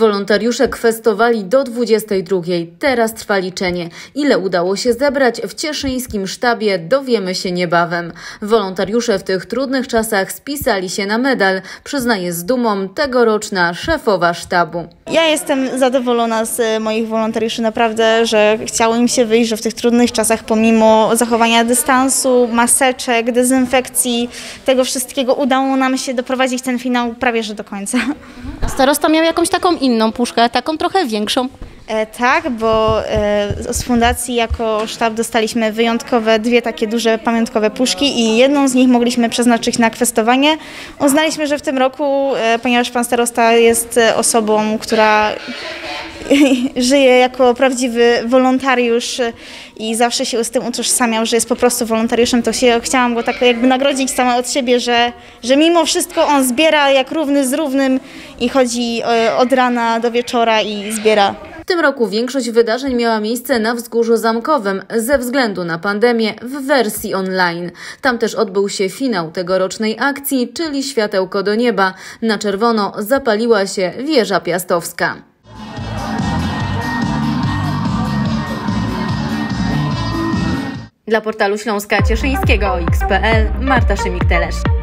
Wolontariusze kwestowali do 22. Teraz trwa liczenie. Ile udało się zebrać w cieszyńskim sztabie, dowiemy się niebawem. Wolontariusze w tych trudnych czasach spisali się na medal, przyznaje z dumą tegoroczna szefowa sztabu. Ja jestem zadowolona z e, moich wolontariuszy, naprawdę, że chciało im się wyjść, że w tych trudnych czasach, pomimo zachowania dystansu, maseczek, dezynfekcji, tego wszystkiego, udało nam się doprowadzić ten finał prawie że do końca. Starosta miał jakąś taką inną puszkę, taką trochę większą. E, tak, bo e, z fundacji jako sztab dostaliśmy wyjątkowe dwie takie duże pamiątkowe puszki i jedną z nich mogliśmy przeznaczyć na kwestowanie. Uznaliśmy, że w tym roku, e, ponieważ pan starosta jest e, osobą, która żyje jako prawdziwy wolontariusz i zawsze się z tym utożsamiał, że jest po prostu wolontariuszem, to się chciałam go tak jakby nagrodzić sama od siebie, że, że mimo wszystko on zbiera jak równy z równym i chodzi e, od rana do wieczora i zbiera W tym roku większość wydarzeń miała miejsce na Wzgórzu Zamkowym ze względu na pandemię w wersji online. Tam też odbył się finał tegorocznej akcji, czyli Światełko do nieba. Na czerwono zapaliła się wieża piastowska. Dla portalu Śląska Cieszyńskiego XPL Marta Szymik-Telesz.